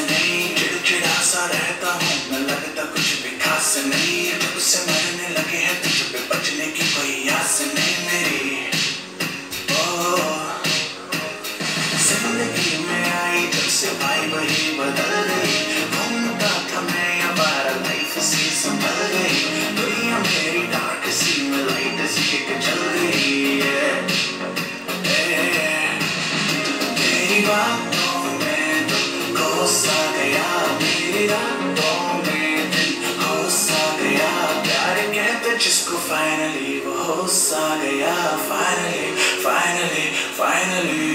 नहीं निरखड़ा सा रहता हूँ। न लगता कुछ भी खास नहीं जब से मैं the go finally, oh whole yeah, finally, finally, finally.